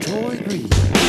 Troy Green.